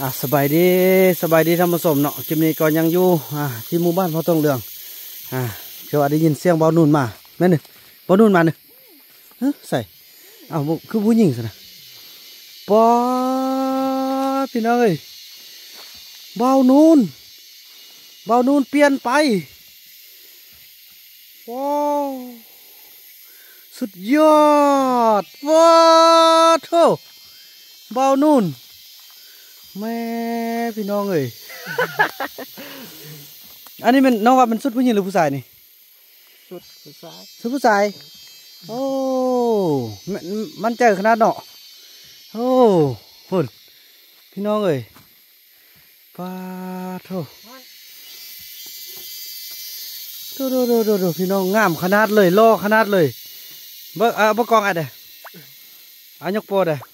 อะสบายดีสบายดีท่านผู้ชมเนาะคลิปนี้ก็ยังอยู่อ่าที่หมู่บ้านพ่อตองเรืองอ่าเชื่อว่าได้ยินเสียงเบานุ่นมาแม่นหนึ่งเบานุ่นมาหนึ่งเฮ้ยใส่อ้าวคือผู้หญิงสินะป๊อพี่น้องเอ้ยเบานุ่นเบานุ่นเปลี่ยนไปว้าวสุดยอดว้าวโธ่เบานุ่น แม่พี่น้องเอ้ย อันนี้มันน้องว่ามันสุดผู้หญิงหรือผู้ชายนี่ สุดสุดซ้าย สุดผู้ชาย โอ้มันมันใจขนาดเนาะ โอ้พุ่นพี่น้องเอ้ยป้าโถโดโดโดโดโดพี่น้องงามขนาดเลยล่อขนาดเลยเบิกอะเบิกกองอะเด้ออะยกโปรเด้ออย่ายกโปรสิเนี่ยยกโปรสิเอ้ยอ่าพี่น้องเอ้ยเนาะป้าตัวสุด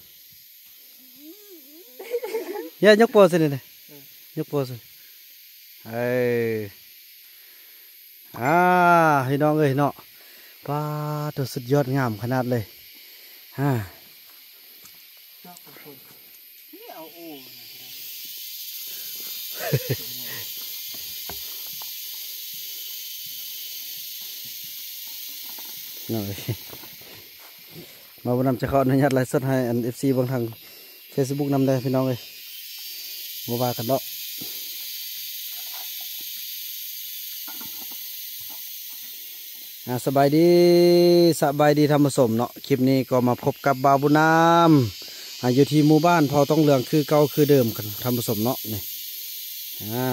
ยอ ดงามขนาดเลยฮ่าเจ้าของคนนี่เอาโอ้น้องเอ้ยมาวันนำจะขออนุญาตไลฟ์สดให้อันเอฟซีบางทางเฟซบุ๊กนำได้พี่น้องเอ้ย มาว่ากันเนาะสบายดีสบายดีธรรมสมเนาะคลิปนี้ก็มาพบกับบาบุนามอยู่ที่หมู่บ้านเผาต้องเหลืองคือเก่าคือเดิมกันธรรมสมเนาะนี่อ่า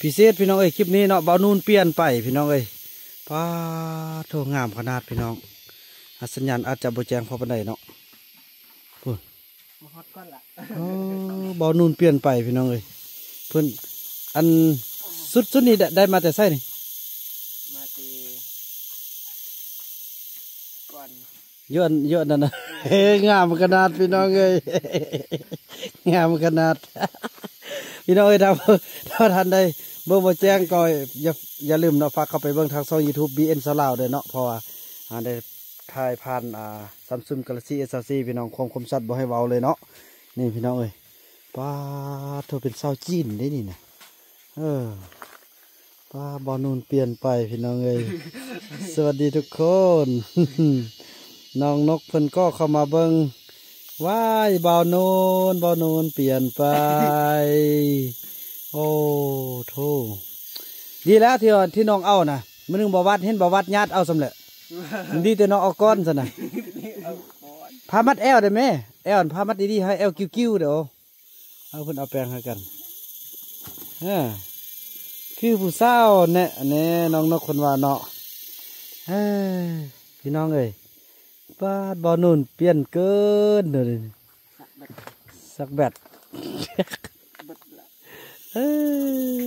พิเศษพี่น้องเอ้ยคลิปนี้เนาะบาวนูนเปลี่ยนไปพี่น้องเอ้ยป้าโถงามขนาดพี่น้องสัญญาณอาจจะโบแจงพอปันใดเนาะ มาฮอตก้อนละโอ้บาวนูนเปลี่ยนไปพี่น้องเอ้ยเพิ่นอันสุดสุดนี้ได้ได้มาแต่ไส้นี่มาตีก่อนเยอะเยอะนั่นนะเฮ้ยงามขนาดพี่น้องเอ้ยงามขนาดพี่น้องเอ้ยถ้าถ้าทันได้เบิ่งบ่แจ้งก็อย่าอย่าลืมเนาะฝากเข้าไปเบิ่งทางช่อง YouTube BN สลาวด้วยเนาะเพราะว่าอ่าได้ ถ่ายผ่านอ่า Samsung Galaxy S24 พี่น้องความคมชัดบ่ให้เว้าเลยเนาะนี่พี่น้องเอ้ยป้าเธอเป็นสาจีนได้นี่นะเออป้าบอลนูนเปลี่ยนไปพี่น้องเอ้ยสวัสดีทุกคน น้องนกเพิ่นก็เข้ามาเบิงว้ายบาวนูนบาวนูนเปลี่ยนไป โอ้โธ่ดีแล้วที่ที่น้องเอานะมันนึงบาวัดเห็นบาวัดญาติเอาสำเร็จ ดีแต่น้องเอาก้อนซะนะเอาก่อนพามัดแอลได้ไหมแอลพามัดดีๆให้แอลกิ้วๆเดี๋ยวเอาเพิ่นเอาแปลงให้กันฮะคือผู้สาวแน่แน่น้องนกคนว่าเนาะเฮ้ยพี่น้องเอ้ยป้าดบอนุ่นเปลี่ยนเกินเดี๋ยวนี้สักแบบสักแบตเบิดละเอ้ย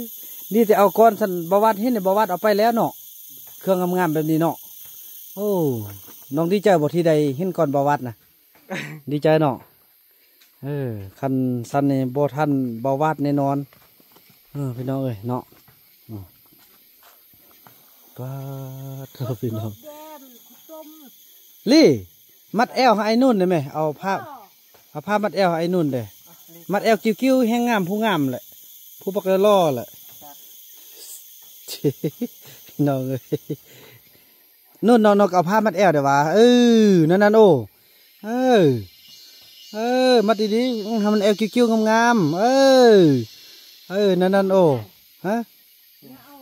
นี่จะเอาก้อนสันบาวัดเห็นในบาวัดเอาไปแล้วเนาะเครื่องงามๆแบบนี้เนาะ โอ้น้องดีใจบ่ที่ใดเห็นก่อนบาวัดนะดีใจเนาะเออคันสันนี่บ่ทันบาวัดแน่นอน เออพี่น้องเอ้ยเนาะอืมป้าดเธอพี่น้องแก้มต้มลี่ มัดแอลให้ไอ้นุ่นได้ไหมเอาผ้าเอาผ้ามัดแอลให้ไอ้นุ่นเด้อะนี่มัดแอลกิ้วๆแห้งงามผู้งามแหละผู้ปักเรือล่อแหละพี่น้องเอ้ย นุ่นน้องนกเอาผ้ามัดแอลเดี๋ยววะเออนั่นนั่นโอ้เออเออมัดดีๆทำมันแอลกิ้วๆงามๆเออเออนั่นนั่นโอ้ฮะเอา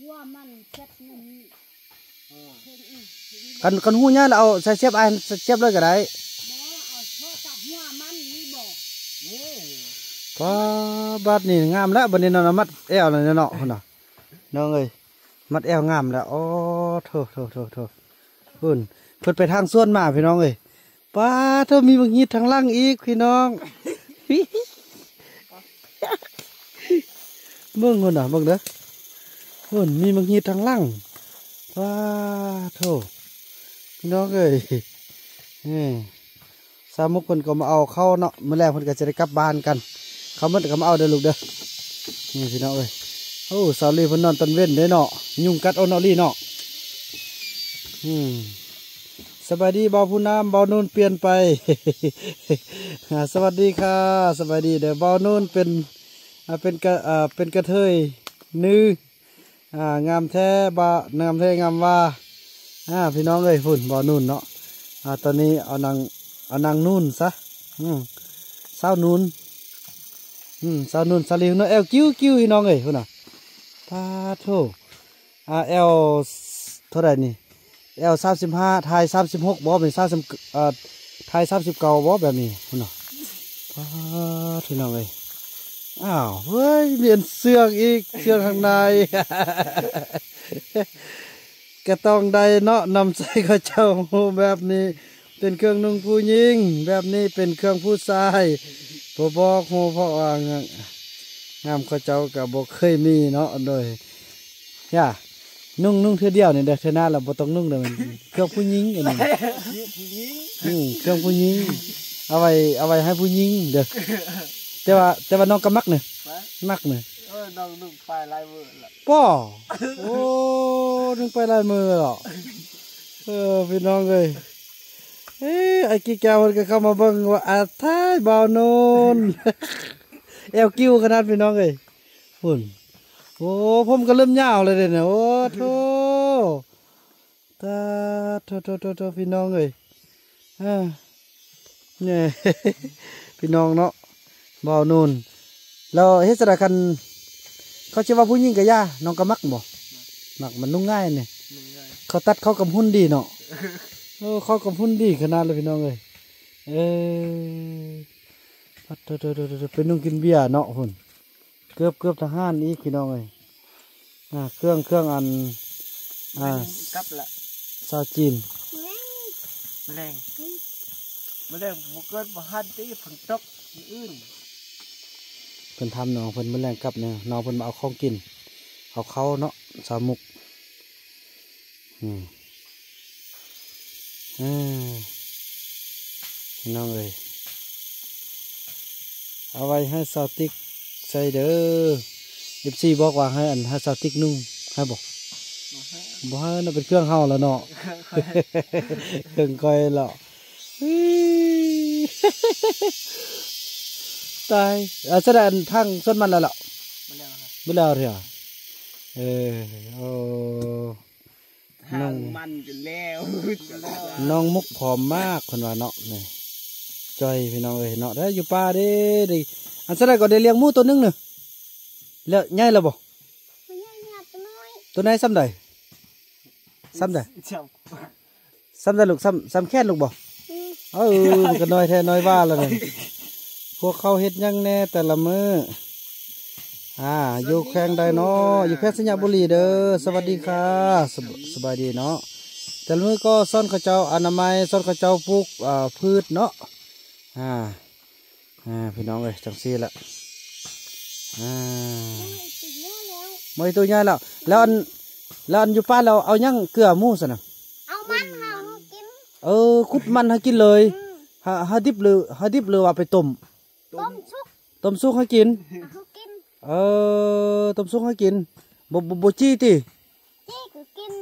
หัวมันเช็ดนี่กันกันหูเนี่ยเราเอาใส่เสียบไอ้ใส่เสียบเลยก็ได้บ่เอาโทษกับหัวมันนี่บ่นี่พอบัดนี่งามแล้วบัดนี้น้องมัดแอลเลยเนาะพุ่นน่ะน้องเอ้ย มัดแอลงามแล้วโอ้โถโถโถโถพุ่นเพิ่นไปทางส่วนมาพี่น้องเอ้ยป้าเธอมีบางฮีทางล่างอีกพี่น้องเบิ่งคนน่ะเบิ่งเด้อพุ่นมีบางฮีทางล่างป้าโถพี่น้องเอ้ยนี่สามุกเพิ่นก็มาเอาเข้าเนาะเมื้อแรกพิ่นก็จะได้กลับบ้านกัน เขามันก็มาเอาเด้อลูกเด้อนี่พี่น้องเอ้ย โอ้สาลีพนนอนตอนเว้นเด้เนาะยุงกัดเอาเนาะลีเนาะอืมสบายดีบาผู้น้ำเบานูนเปลี่ยนไป สวัสดีค่ะ สบายดีเดี๋ยวเบานูนเป็นเป็นกระเป็นกระเทยนื้ออ่างามแท้บางามแท้งามว่าพี่น้องเอ้ยฝุ่นเบานูนเนาะตอนนี้เอานางเอานางนุ่นซะอืมสาวนุ่นอืมสาวนุ่นสลิวเนาะเอลกิ้วกิ้วพี่น้องเอ้ยพุ่นน่ะ พาโทอ่าเอลเท่าไหร่นี่เอลสามสิบห้าไทยสามสิบหกบอเป็นสามสิบเอ่อไทยสามสิบเก้าบอแบบนี้คุณเนาะป้าที่น้องเลยอ้าวเฮ้ยเรียนเสื้ออีกเสื้อข้างในก็ต้องได้เนาะนำใส่ข้าเจ้าแบบนี้ เป็นเครื่องนุ่งผู้หญิงแบบนี้เป็นเครื่องผู้ชายพอบอกโหเพราะว่าง งามข้าเจ้ากับบกเคยมีเนาะโดยย่านุ่งนุ่งเทื่อเดียวเนี่ยเด้อเทื่อหน้าเราบ่ต้องนุ่งเด้อมันเครื่องผู้หญิงอันนี้ผู้หญิงอืมเครื่องผู้หญิงเอาไว้เอาไว้ให้ผู้หญิงเด้อแต่ว่าแต่ว่าน้องก็มักเนี่ยไปมักเนี่ยเออน้องนุ่งปลายลายมือละป้อโอ้นึงไปลายมือหรอเออพี่น้องเอ้ยเอ้ยไอ้กี่แก้วมันก็เข้ามาเบิ่งว่าอาท้ายบ่าวโนน แอวกิ้วขนาดพี่น้องเอ้ยหุ่นโอ้ผมก็เริ่มยาวเลยเด้เนี่ยโอ้โธ่ตาโธ่โธ่โธ่โธ่พี่น้องเอ้ยอ่าเนี่ยพี่น้องเนาะบ่าวนูนแล้วเฮ็ดสระคันเขาชื่อว่าผู้หญิงกับย่าน้องก็มักบ่มักมันนุ่งง่ายเนี่ยนุ่งไงเขาตัดเขากับหุ่นดีเนาะโอ้เขากับหุ่นดีขนาดเลยพี่น้องเอ้ยเอ้ย ปัดโธ่โธ่โธ่โธ่ไปนุ่งกินเบียร์เนาะหุ่นเกือบเกือบทหารอีกพี่น้องเอ้ยอ่าเครื่องเครื่องอันอ่ากลับละซาวจีนแมลงแมลงบุกเกินบ่หันตีฝนตกมื้ออื่นเพิ่นทำน้องเพิ่นมาแรงกลับเนี่ยน้องเพิ่นมาเอาของกินเอาเขาเนาะสาวมุกอืมอ่าพี่น้องเอ้ย เอาไว้ให้สาวติ๊กใส่เด้อเอฟซีบอกว่าให้อันให้สาวติ๊กนุ่งให้บอกบ่ฮะบ่ให้น่ะเป็นเครื่องเฮาแล้วเนาะเครื่องก้อยแล้วอี้ตายอาแสดงทั้งส้นมันแล้วล่ะแมลงฮะไม่แล้วเถอะเออโอ้หางมันจะแล้วจะแล้วน้องมุกผอมมากคนว่าเนาะนี่ จอยพี่น้องเอ้ยเนาะได้อยู่ป่าเด้ดิอันแสดงก็ได้เลี้ยงมูตัวหนึงเนอะแล้วใหญ่แล้วบ่มันยังหยบ่ตัวไหนซ้ำใดซ้ำใดซ้ำใดลูกซ้ำซ้ำแค่นลูกบ่เออก็น้อยแท้น้อยว่าแล้วนี่พวกเขาเฮ็ดยังแน่แต่ละมืออ่าอยู่แข้งใดเนาะอยู่แข้งสัญญาบุรีเด้อสวัสดีค่ะสบสบายดีเนาะแต่ละมือก็ซ่อนข้าเจ้าอนามัยซ่อนข้าเจ้าปลูกอ่าพืชเนาะ อ่าอ่าพี่น้องเอ้ยจังซี่ละอ่าติดเยอะแล้วไม่ตัวใหญ่แล้วแล้วอันแล้วอันอยู่ป้านเราเอาหยังเกลือหมูสนะเอามันเฮากินเออคุดมันให้กินเลยอืมฮะฮะดิบหรือฮะดิบหรือว่าไปต้มต้มชุกต้มซุกให้กินเอาเขากินเออต้มซุกให้กินบ่บ่บ่จี้ติจี้ก็กิน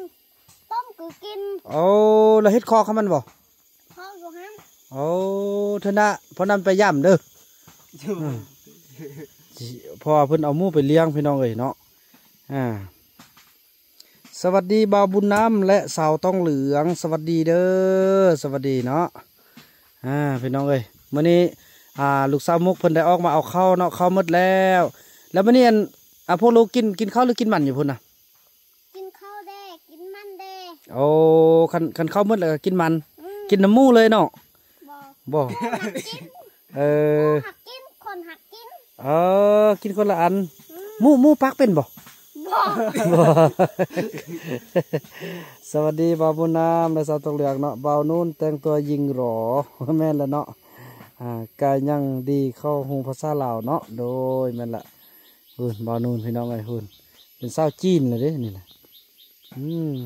ต้มก็กินเอาแล้วเฮ็ดคอเขามันบ่พ่ออยู่ ห้ามเอาเถอะนะเพราะนั้นไปย่ำเด้ออยู่สิเพอเพิ่นเอาหมูไปเลี้ยงพี่น้องเอ้ยเนาะอ่าสวัสดีบ่าวบุญน้ำและสาวต้องเหลือง สวัสดีเด้อสวัสดีเนาะอ่าพี่น้องเอ้ยมื้อนี้อ่าลูกสาวมุกเพิ่นได้ออกมาเอาข้าวเนาะข้าวหมดแล้ว แล้วมื้อนี้อันอะพวกลูกกินกินข้าวหรือกินมันอยู่พุ่นน่ะกินข้าวแดกกินมันแดกโอ้คันคันข้าวหมดแล้วก็กินมันอืมกินน้ำหมูเลยเนาะ บ่บ่หักกินเออหักกินคนหักกินเออกินคนละอันอืมหมูหมูปักเป็นบ่บ่บ่สวัสดีบ่าวบุญน้ำและสาวตกเหลืองเนาะบ่าวนู่นแต่งตัวยิงหรอแม่นแล้วเนาะอ่ากายยังดีเข้าหูภาษาลาวเนาะโดยแม่นละหุ่นบ่าวนู่นพี่น้องไอ้หุ่นเป็นสาวจีนเลยเด้นี่นะอืม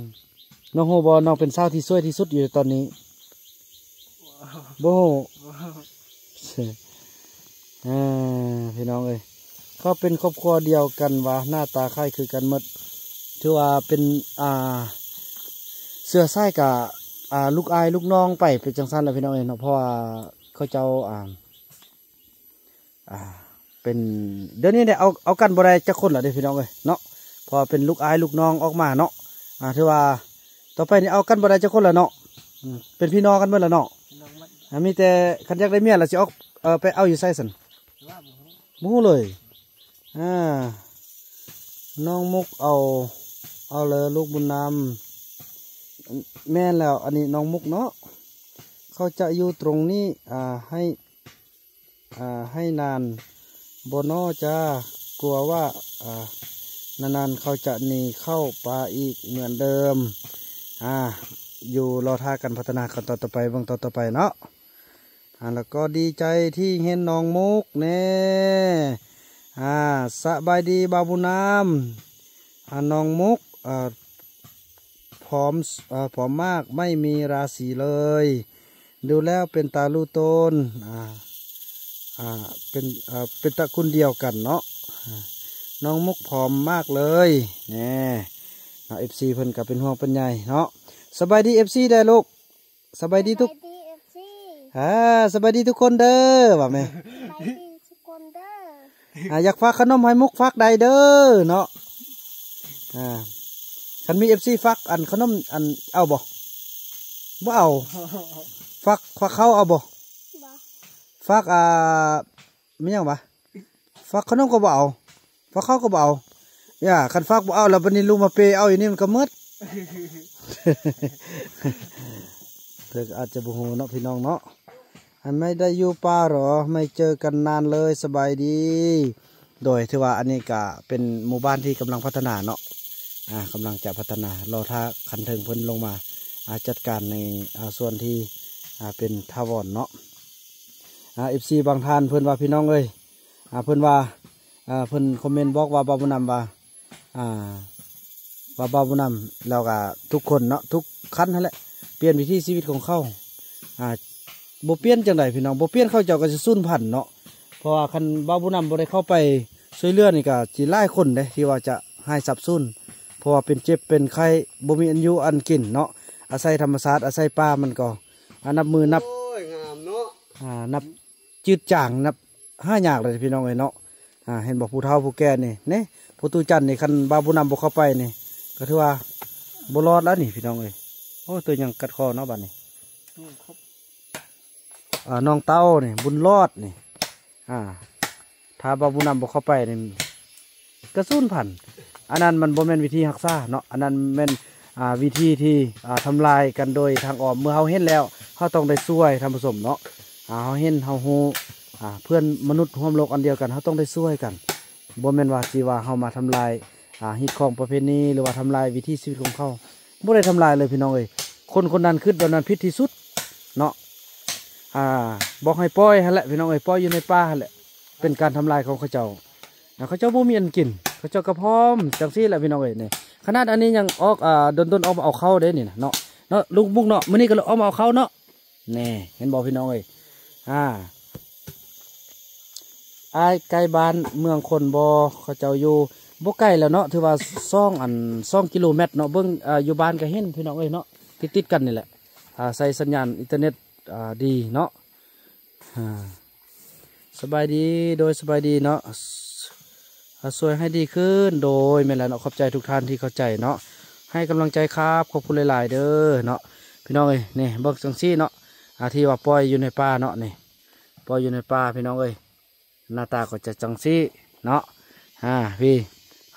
น้องโฮบอน้องเป็นสาวที่สวยที่สุดอยู่ตอนนี้บ่ โหอ่าพี่น้องเอ้ยเขาเป็นครอบครัวเดียวกันว่าหน้าตาคล้ายคือกันหมดถือว่าเป็นอ่าเสื้อไส้กับอ่าลูกอายลูกน้องไปเป็นจังซั่นแหละพี่น้องเอ้ยเนาะเพราะว่าเขาเจ้าอ่าอ่าเป็นเดี๋ยวนี้เนี่ยเอาเอากันบ่ได้จักคนละเด้พี่น้องเอ้ยเนาะพอเป็นลูกอายลูกน้องออกมาเนาะอ่าถือว่าต่อไปนี่เอากันบ่ได้จักคนละเนาะเป็นพี่น้องกันเบิดละเนาะ อามีแต่คันยากได้เมียแล้วสิออกเออไปเอาอยู่ไซสันว่าบ่ฮู้เลยอ่าน้องมุกเอา เอาเลยลูกบุญนำแม่แล้ว อันนี้น้องมุกเนาะเขาจะอยู่ตรงนี้อ่าให้อ่าให้นานบนอจะกลัวว่าอ่านานๆเขาจะหนีเข้าป่าอีกเหมือนเดิมอ่า อยู่รอท่ากันพัฒนากันต่อต่อไปเบางต่อต่อไปเนาะอ่าแล้วก็ดีใจที่เห็นน้องมุกเน่อ่าสบายดีบ่าวบุญนำอ่าน้องมุกอ่าผอมอ่าผอมมากไม่มีราศีเลย ดูแล้วเป็นตาลูตนอ่าอ่าเป็นอ่าเป็นตระกูลเดียวกันเนาะน้องมุกผอมมากเลยแน่ FC เพิ่นกับเป็นห่วงเป็นใหญ่เนาะ สบายดีเอฟซีได้ลูกสบายดีทุกไปดีเอฟซีอ่าสบายดีทุกคนเด้อว่าแม่ไปดีทุกคนเด้ออ่าอยากฝากขนมให้มุกฝากใดเด้อเนาะอ่าคันมีเอฟซีฝากอันขนมอันเอาบ่บ่เอาฝากฝากเขาเอาบ่บ่ฝากอ่าไม่ยังปะฝากขนมก็บ่เอาฝากข้าวก็บ่เอาอย่าคันฝากบ่เอาแล้วบัดนี้ลุงมาเปย์เอาอย่างนี้มันก็หมืด เธอก็อาจจะบ่ฮู้เนาะพี่น้องเนาะอันไม่ได้อยู่ป่าหรอ ไม่เจอกันนานเลยสบายดี โดยที่ว่าอันนี้ก็เป็นหมู่บ้านที่กำลังพัฒนาเนาะอ่ากำลังจะพัฒนารอท่าคันเทิงเพิ่นลงมาอาจัดการในส่วนที่อ่าเป็นทาวรเนาะอ่าเอฟซีบางท่านเพื่อนว่าพี่น้องเอ้ยอ่าเพื่อนว่าอ่าเพื่อนคอมเมนต์บอกว่าบาบุนำว่าอ่า ว่าบาบุนำแล้วก็ทุกคนเนาะทุกขั้นนั่นแหละเปลี่ยนวิถีชีวิตของเขาอ่าบ่เปลี่ยนจังไดพี่น้องบ่เปลี่ยนเขาเจ้าก็จะสูญพันธุ์เนาะเพราะว่าคันบาบุนำบ่ได้เข้าไปช่วยเหลือนี่ก็สิหลายคนเด้ที่ว่าจะให้สับสูญเพราะว่าเป็นเจ็บเป็นไข้บ่มีอันอยู่อันกินเนาะอาศัยธรรมชาติอาศัยป่ามันก็อ่านับมือนับโอ้ยงามเนาะอ่านับจืดจางนับห้าอย่างเลยพี่น้องเอ้ยเนาะอ่าเห็นบอกผู้เฒ่าผู้แก่นี่เนี่ยผู้ตูจันนี่คันบาบุนำบกเข้าไปนี่ ก็ถือว่าบรอดแล้วนี่พี่น้องเอ้ยโอ้ตัวยังกัดคอเนาะบัดนี่น้องเต้านี่บุญรอดนี่ อ่า ถ้าบาบุนำบกเข้าไปนี่กระสุนพันอันนั้นมันบ่แม่นวิธีรักษาเนาะอันนั้นแม่นอ่าวิธีที่อ่าทำลายกันโดยทางออมเมื่อเฮาเห็นแล้วเฮาต้องได้ช่วยทำผสมเนาะอ่าเฮาเห็นเฮาฮู้อ่าเพื่อนมนุษย์ร่วมโลกอันเดียวกันเฮาต้องได้ช่วยกันบ่แม่นว่าสิว่าเฮามาทำลาย อ่าฮิตของประเพณีหรือว่าทำลายวิถีชีวิตของเขาบ่ได้ทำลายเลยพี่น้องเอ้ยคนคนนั้นคือแบบนั้นผิดที่สุดเนาะอ่าบอกให้ปล่อยหั่นแหละพี่น้องเอ้ยปล่อยอยู่ในป่าหั่นแหละเป็นการทำลายของเขาเจ้าเขาเจ้าบ่มีอันกิน เขาเจ้าก็พร้อมจังซี่แหละพี่น้องเอ้ยนี่ขนาดอันนี้ยังออกอ่าดนๆออกมาเอาเข้าเด้นี่นเนาะเนาะลุงบุกเนาะมื้อนี้ก็เลยออกมาเอาเข้าเนาะแน่เห็นบ่พี่น้องเอ้ยอ่าอายใกลบ้านเมืองคนบอเขาเจ้าอยู่ บ่ใกล้แล้วเนาะถือว่าซ่องอันซ่องกิโลเมตรเนาะเบิ่งอ่าอยู่บ้านก็เห็นพี่น้องเอ้ยเนาะติดติดกันนี่แหละอ่าใส่สัญญาณอินเทอร์เน็ตดีเนาะอ่าสบายดีโดยสบายดีเนาะสอ่าสวยให้ดีขึ้นโดยแม่แล้วเนาะขอบใจทุกท่านที่เข้าใจเนาะให้กำลังใจครับขอบคุณหลาย ๆ เด้อเนาะพี่น้องเอ้ยนี่เบิ่งจังซี่เนาะอาที่ว่าปล่อยอยู่ในป่าเนาะนี่ปล่อยอยู่ในป่าพี่น้องเอ้ยหน้าตาก็จะจังซี่เนาะอ่าพี่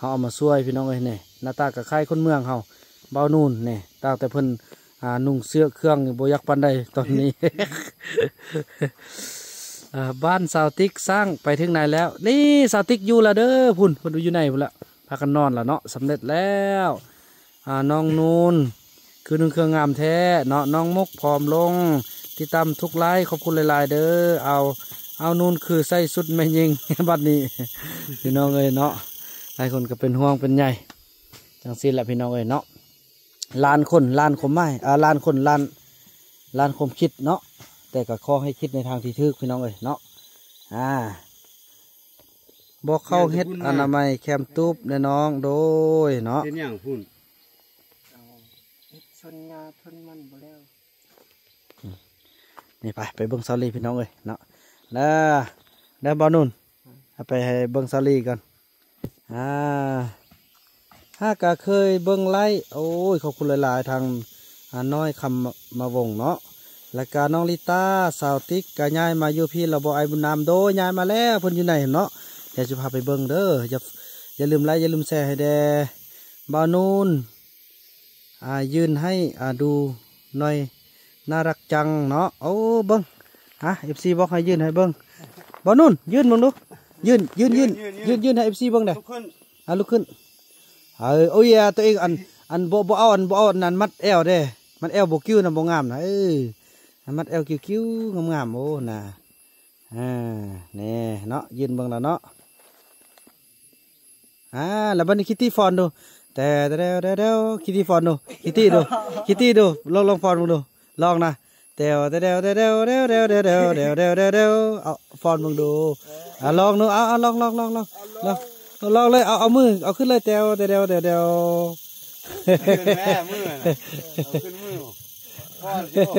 เขาเอามาช่วยพี่น้องเอ้ยนี่หน้าตากับใครคนเมืองเขาเบานูนนี่ตาแต่เพิ่นอ่านุ่งเสื้อเครื่องนี่บ่อยักปันใดตอนนี้ บ้านสาวติ๊กสร้างไปถึงไหนแล้ว นี่สาวติ๊กอยู่ละเด้อพุ่นพิ่นอยู่ไหนพุ่นละพากันนอนละเนาะสำเร็จแล้วอ่าน้องนูนคือหนึ่งเครื่องงามแท้เนาะน้องมกผอมลงที่ตามทุกไลค์ขอบคุณหลาย ๆ เด้อเอาเอานูนคือใส่สุดไม่ยิงบัดนี้พี่น้องเอ้ยเนาะ หลายคนก็เป็นห่วงเป็นใหญ่จังสิ้นแหละพี่น้องเอ้ยเนาะล้านคนล้านคมไม้อ่าล้านคนล้านล้านคมคิดเนาะแต่ก็ขอให้คิดในทางที่ถูกพี่น้องเอ้ยเนาะอ่าบอกเข้าเฮ็ดอนามัยแคมตูบแน่น้องโดยเนาะเป็นอย่างพุ่นเอาเฮ็ดชนงาชนมันบ่แล้วนี่ไปไปเบิ่งซาลีพี่น้องเอ้ยเนาะแล้วแล้วบอลนุ่นเอาไปให้เบิ่งซาลีก่อน อ่าถ้ากะเคยเบิ่งไล่โอ้ยขอบคุณหลายๆทางอาน้อยคำมาวงเนาะแล้วก็น้องลิต้าสาวติ๊กก็ย้ายมาอยู่พี่เราบอไอบุญนามโดย้ายมาแล้วเพิ่นอยู่ไหนเนาะเดี๋ยวจะพาไปเบิ่งเด้ออย่าอย่าลืมไลค์อย่าลืมแชร์ให้แดบอลนุ่นอ่ายืนให้อ่าดูหน่อยน่ารักจังเนาะโอ้เบิ้งฮะเอฟซีบอกให้ยืนให้เบิ้งบอนุ่นยืนมึงดู ยืนยืนยืนยืนยืนให้เอฟซีเบิ้งเด้ทุกคนอะลุกขึ้นเออโอ้ยอะตัวเองอันอันบ่บ่เอาอันบ่เอาอันนั้นมัดเอวเด้มันเอวบ่กิ้วนะบ่งามนะเอออันมัดเอวกิ้วกิ้วงามๆโอ้น่ะอ่าแนี่เนาะยืนเบิ่งแล้วเนาะอ่าแล้วบัดนี้คิตตี้ฟอนดูแต่แต่เดี๋ยวเดี๋ยวเดี๋ยวคิตตี้ฟอนดูคิตตี้ดูคิตตี้ดูลองลองฟอนมึงดูลองนะ เดวเดวเดวเดวเดวเดวเดวเดวเดวเดวเดวเดวเอาฟอนมึงดูอะลองดูเอาเอาลองลองลองลองลองลองเลยเอาเอามือเอาขึ้นเลยเดวเดวเดวเดวเดี๋ยวขึ้นแม่มือน่ะเอาขึ้นมือพ่อสิโอ้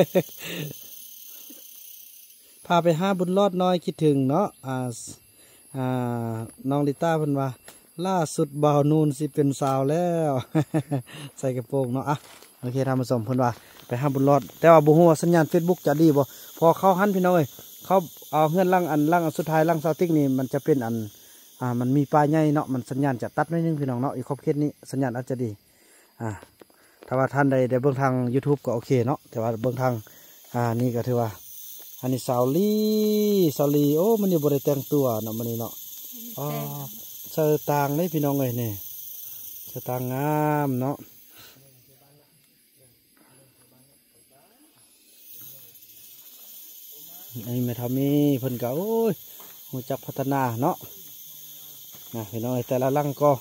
พาไปห้าบุญรอดน้อยคิดถึงเนาะอ่าอ่าน้องลิต้าเพิ่นว่าล่าสุดบ่าวนูนสิเป็นสาวแล้ว ใส่กระโปรงเนาะอะโอเคทำมาสมเพิ่นว่า ไปห้าบุญรอด แต่ว่าบ่ฮู้ว่าสัญญาณ Facebook จะดีบ่พอเข้าหันพี่น้องเอ้ยเขาเอาเฮือนล่างอันล่างอันสุดท้ายล่างซาวติกนี่มันจะเป็นอันอ่ามันมีปลายใหญ่เนาะมันสัญญาณจะตัดนิดนึงพี่น้องเนาะอีกครอบเขตนี้สัญญาณอาจจะดีอ่าถ้าว่าท่านใดได้เบิ่งทาง YouTube ก็โอเคเนาะแต่ว่าเบิ่งทางอ่านี่ก็ถือว่า อันนี้สาวลีสาวลีโอ้มันนี่บริแต่งตัวเนาะมันนี่เนาะอ๋อเสื้อต่างเลยพี่น้องเลยนี่เสื้อต่างงามเนาะ ไอ้แม่ทำมีเพิ่นก็โอ้ยหูจักพัฒนาเนาะนะพี่น้องเอ้ยแต่ละลังก็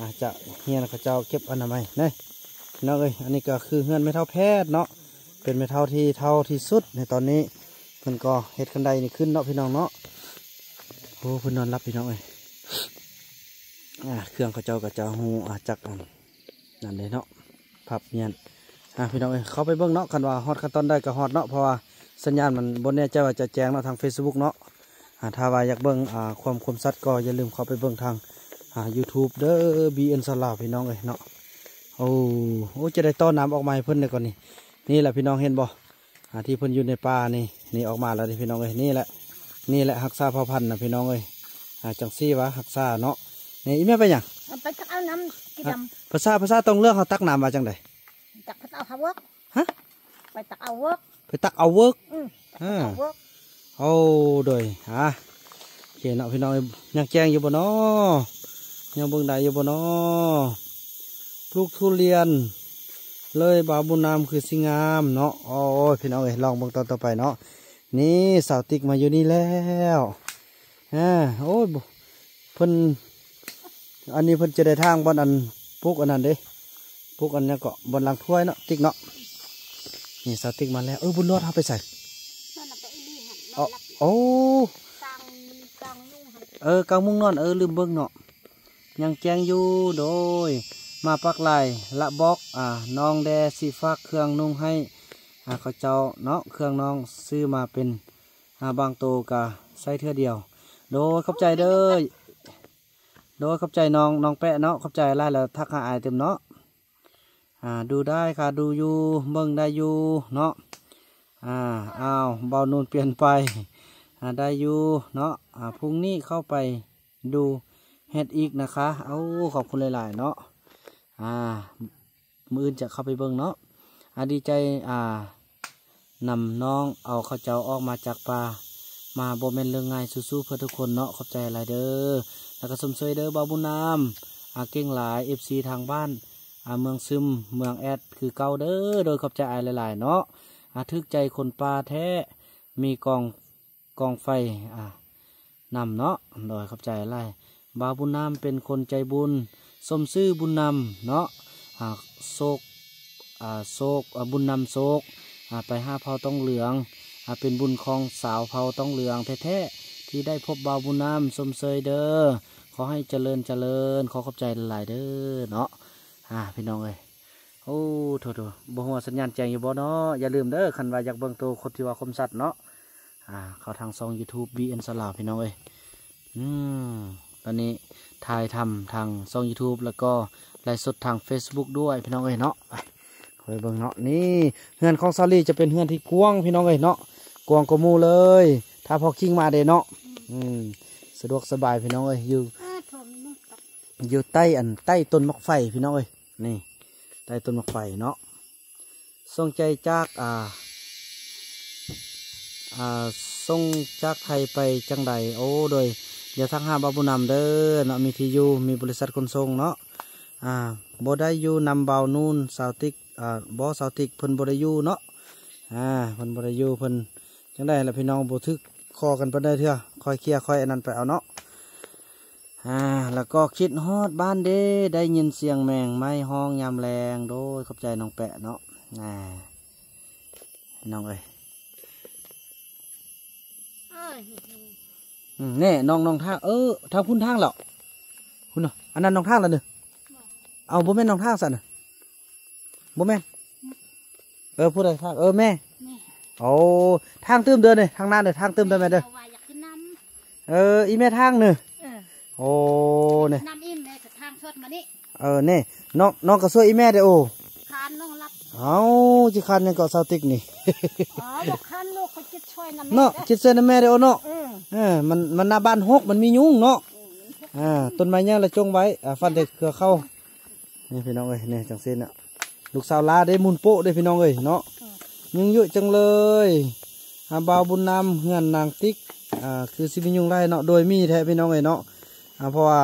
อาจจะเฮียนเขาเจ้าเก็บอนามัยนี่พี่น้องเอ้ยอันนี้ก็คือเฮือนไม่เท่าแพทย์เนาะเป็นไม่เท่าที่เท่าที่สุดในตอนนี้เพิ่นก็เฮ็ดคันไดนี่ขึ้นเนาะพี่น้องเนาะโอ้เพิ่นนอนรับพี่น้องเอ้ยเครื่องเขาเจ้าก็จะหูอาจักอันนั่นเลยเนาะพับเงียนอ่าพี่น้องเอ้ยเขาไปเบิ่งเนาะคันว่าฮอดขั้นตอนได้ก็ฮอดเนาะเพราะว่า สัญญาณมันบนเนี่ยใจว่าจะแจ้งเนาะทาง Facebook เนาะอ่าถ้าว่าอยากเบิ่งอ่าความคมชัดก็อย่าลืมเข้าไปเบิ่งทางอ่า YouTube เด้อ BN สลาวพี่น้องเอ้ยเนาะโอ้โอ้จะได้ต้อนน้ำออกมาให้เพิ่นเลยก่อนนี่นี่แหละพี่น้องเห็นบ่อ่าที่เพิ่นอยู่ในป่านี่นี่ออกมาแล้วนี่พี่น้องเอ้ยนี่แหละนี่แหละหักษาเผ่าพันธุ์นะพี่น้องเอ้ยอ่าจังซี่วะหักษาเนาะนี่อีแม่ไปหยังเอาไปตักเอาน้ำกินน้ภาษาภาษาตรงเรื่องเขาตักน้ำมาจังไดำตักไปตักเอาฮาเวิร์กฮะไปตักเอาเวิร์ก ไปตักเอาเวิร์กอืมตักอ่าเอาเวิร์กโอ้โดยฮะโอเคเนาะพี่น้องเอ้ยยังแจ้งอยู่บ่เนาะยังเบิ่งได้อยู่บ่เนาะปลูกทุเรียน เลยบาวบุญนามคือสิงามเนาะโอ้ยพี่น้องเอ้ยลองเบิ่งตอนต่อไปเนาะนี่สาวติ๊กมาอยู่นี่แล้วอ่าโอ้ยบ่เพิ่นอันนี้เพิ่นจะได้ทางบอนอันปลูกอันนั้นเด้ปลูกอันนี้ก็บอนหลังถ้วยเนาะติ๊กเนาะ นี่สาวติ๊กมาแล้วเออบุญรอดเอาไปใส่นั่นน่ะไปอีนี่หันอ๋อรับโอ้กลางกลางนุ่งหันเออกลางมุงนอนเออลืมเบิ่งเนาะยังแจ้งอยู่โดย มาปักไหลละบอกอ่าน้องแดสีฟ้ากเครื่องนุ่งให้อ่าเขาเจ้าเนาะเครื่องน้องซื้อมาเป็นอ่าบางโตกะใส่เทื่อเดียว โดยขอบใจเด้อโดยขอบใจน้องน้องแปะเนาะขอบใจไล่แล้วทักหาอายเต็มเนาะ อ่าดูได้ค่ะดูอยู่เบิ่งได้อยู่เนาะอ่าอ้าวเบานูนเปลี่ยนไปอ่าได้อยู่เนาะอ่าพรุ่งนี้เข้าไปดูเฮ็ดอีกนะคะเอาขอบคุณหลาย ๆ เนาะอ่ามืออื่นจะเข้าไปเบิ่งเนาะอ่าดีใจอ่านำน้องเอาข้าวเจ้าออกมาจากป่ามาโบเมนเรื่องง่ายสู้ๆเพื่อทุกคนเนาะขอบใจหลายเด้อแล้วก็สมเสยเด้อบาวบุญนามอ่าเก่งหลายเอฟซีทางบ้าน เมืองซึมเมืองแอดคือเก่าเด้อโดยขอบใจอายหลาย ๆ เนาะอาทึกใจคนป่าแท้มีกองกองไฟอ่านำเนาะโดยขอบใจไล่บาบุญนำเป็นคนใจบุญสมซื่อบุญนำเนาะอ่าโศกอ่าโศกอ่าบุญนำโศกอ่าไปห้าเผาต้องเหลืองอ่าเป็นบุญของสาวเผาต้องเหลืองแท้ๆที่ได้พบบาบุญนำสมเสยเด้อขอให้เจริญเจริญขอขอบใจหลายเด้อเนาะ อ่าพี่น้องเอ้ยโอ้โถโถบ่ฮู้ว่าสัญญาณแจ้งอยู่บ่เนาะอย่าลืมเด้อคันว่าอยากเบิ่งตัวคนที่ว่าคมสัตว์เนาะอ่าเข้าทางช่อง YouTube BN สลาวพี่น้องเอ้ยอืมตอนนี้ถ่ายทำทางช่อง YouTube แล้วก็ไลฟ์สดทาง Facebook ด้วยพี่น้องเอ้ยเนาะไปคอยเบิ่งเนาะนี่เฮือนของซาลี่จะเป็นเฮือนที่กว้างพี่น้องเอ้ยเนาะกว้างกว่ามูเลย ถ้าพอคิงมาเด้เนาะอืมสะดวกสบายพี่น้องเอ้ยอยู่ออโถมนุ่งกับอยู่ใต้อันใต้ต้นมะไฟพี่น้องเอ้ย นี่ใต้ต้นมะไฟเนาะส่งใจจากอ่าอ่าส่งจากไทยไปจังใดโอ้โดยเดี๋ยวทางห้าบาบุนำเด้อเนาะมีที่อยู่มีบริษัทขนส่งเนาะอ่าบได้อยู่นำเบานูนสาวติกอ่าบ่สาวติกเพิ่นบได้อยู่เนาะอ่าเพิ่นบได้อยู่เพิ่นจังใดละพี่น้องบ่ทึกคอกันไปได้เถอะคอยเคลียร์คอยอันนั้นไปเอาเนาะ อ่าแล้วก็คิดฮอดบ้านเด้ ได้ยินเสียงแมงไม้ห้องยามแรงโดยขอบใจน้องแปะเนาะอ่าน้องเอ้ยเอออืมแน่น้องน้องทางเออทางพุ่นทางเหรอคุณเนาะอันนั้นน้องทางแล้วเนอะเอาบ่แม่นน้องทางสันน่ะบ่แม่นเออพูดอะไรทางเออแม่แม่โอ้ทางตื้มเดินเลยทางหน้าเลยทางตื้มเดินไปเด้ออาว่าอยากกินน้เอออีแม่ทางเนอะำเออ โอ้เนี่ยน้ำอิ่มแม่กับทางชดมานี่เออเนี่ยน้องน้องก็ช่วยอีแม่เด้อโอ้คานน้องรับเอาจิคันยังเกาะเสาติกนี่อ๋อบอกคานลูกเขาจะช่วยน้ำเนาะคิดเส้นนะแม่เด้อโอเนาะเออเออมันมันหน้าบ้านหกมันมียุงเนาะอ่าต้นไม้เนี่ยเราจงไว้อ่าฟันเด็กเกลือเข้านี่พี่น้องเอ้ยนี่จังเส้นอะลูกสาวลาได้มุนโปะได้พี่น้องเอ้ยเนาะยุงเยอะจังเลยอาบาวบุญนำเฮือนนางติ๊กอ่าคือสิมียุงไล่เนาะโดยมีแท้พี่น้องเอ้ยเนาะอ่า เพราะว่า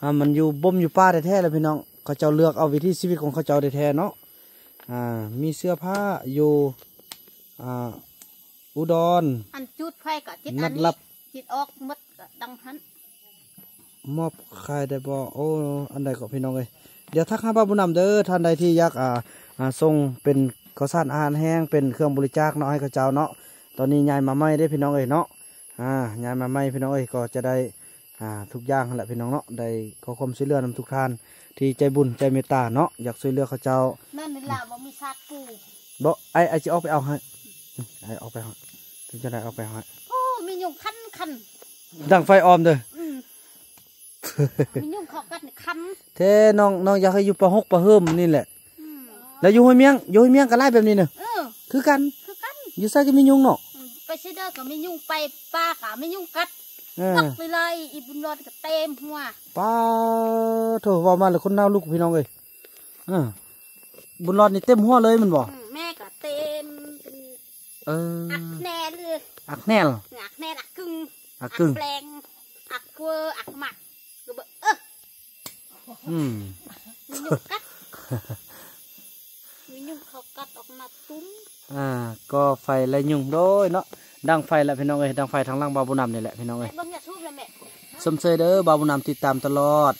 อ่ามันอยู่บ่มอยู่ป่าแท้ๆเลยพี่น้องเขาเจ้าเลือกเอาวิธีชีวิตของเขาเจ้าแท้ๆเนาะอ่ามีเสื้อผ้าอยู่อ่าอุดรอันจุดไฟกับจิตนัอัดนลันี้บจิตออกหมดก็ดังหันมอบขายได้บ่โอ้อันใดก็พี่น้องเอ้ยเดี๋ยวทักหาบ้าบุญนำเด้อท่านใดที่อยากอ่าอ่าส่งเป็นข้าวสารอาหารแห้งเป็นเครื่องบริจาคเนาะให้กับเจ้าเนาะตอนนี้ยายมาใหม่ได้อพี่น้องเอ้ยเนาะอ่ายายมาใหม่พี่น้องเอ้ยก็จะได้ อ่าทุกอย่างนั่นแหละพี่น้องเนาะได้ขอความช่วยเหลือนำทุกท่าน ที่ใจบุญใจเมตตาเนาะอยากช่วยเหลือเขาเจ้านั่นนี่ล่ะบ่มีซากปูบ่ไอไอจะเอาไปเอาให้ไอเอาไปให้ถึงจะได้เอาไปให้โอ้มียุงคันคันดังไฟออมเด้ออืมมียุงเขากัดนี่คันเท่น้องน้องอยากให้อยู่ประหกประเฮิมนี่แหละอืมแล้วอยู่ห้วยเมียงอยู่ห้วยเมียงก็ไล่แบบนี้เนอะเออคือกันคือกันอยู่ใส่ก็มียุงเนาะอืมไปเสยเดอก็มียุงไปป้าก็มียุงกัดเอ ตัอกไปเลยอีบุญรอดก็เต็มหัวป้าโถเว่ามาเลยคนน่าลูกพี่น้องเอ้ยเออบุญรอดนี่เต็มหัวเลยมันบอกอืมแม่ก็เต็มเป็นเอออักแน่เลยอักแนลอักแน่อักกึ่งอักกึ่งแปลงอักเวอร์อักหมักก็บอกเอออืมมียุงกัดมียุงเขากัดออกมาตุ้มอ่าก็ไฟและยุงโดยเนาะ ดังไฟแหละพี่น้องเอ้ยดังไฟทางล่างบาบุญนำนี่แหละพี่น้องแม่เอ้ยเบิ่งอย่าทุบเลยแม่สมเสยเด้อบาบุญนำติดตามตลอด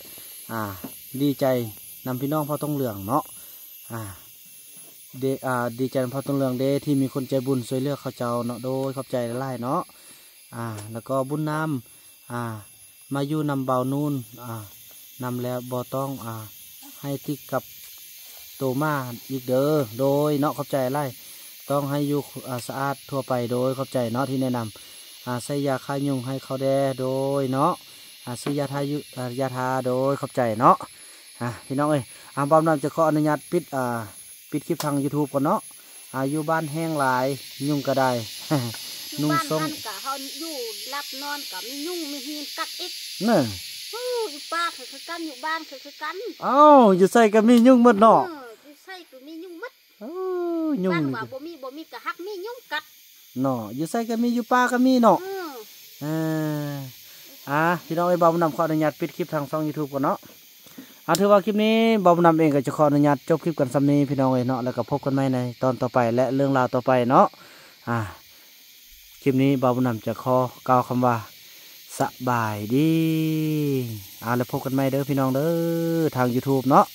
อ่า ดีใจนำพี่น้องพ่อต้องเหลืองเนาะอ่าเดอ่าดีใจนำพ่อต้องเหลืองเดที่มีคนใจบุญช่วยเหลือกเขาเจ้าเนาะโดยขอบใจหลายๆเนาะอ่า แล้วก็บุญนำอ่า มาอยู่นำเบานูนอ่านำแล้วบ่ต้องอ่าให้ติ๊กกับโตมาอีกเด้อโดยเนาะขอบใจหลาย ต้องให้อยู่อ่าสะอาดทั่วไปโดยขอบใจเนาะที่แนะนำอ่าใส่ยาคายุงให้เขาแดโดยเนาะอ่าซื้อยาทายุอ่ายาทาโดยขอบใจเนาะอ่าพี่น้องเอ้ยอ่าบอมนำจะขออนุญาตปิดอ่าปิดคลิปทาง YouTube ก่อนเนาะอ่าอยู่บ้านแห้งหลายยุงก็ได้อยู่นุ่งบ้านทรงท่านก็เขาอยู่รับนอนก็มียุงมีหีนกัดอีกเน่ะฮู้อยู่ป้าคือคือกันอยู่บ้านคือคือกันเอ้าอยู่ใส่ก็มียุงหมดเนาะเอออยู่ใส่ก็มียุงมัดเอ้า ยุงบ้านนี่ว่าบ่มีบ่มีก็ฮักมียุงกัดเนาะอยู่ใส่ก็มีอยู่ป่าก็มีเนาะเอออ่าอ่าพี่น้องไอ้บอมนำขออนุญาตปิดคลิปทางช่อง YouTube ก่อนเนาะอ่าถือว่าคลิปนี้บอมนำเองก็จะขออนุญาตจบคลิปกันสำนี้พี่น้องเอ้ยเนาะแล้วก็พบกันใหม่ในตอนต่อไปและเรื่องราวต่อไปเนาะอ่าคลิปนี้บอมนำจะขอกล่าวคำว่าสบายดีอ่าแล้วพบกันใหม่เด้อพี่น้องเด้อทาง YouTube เนาะ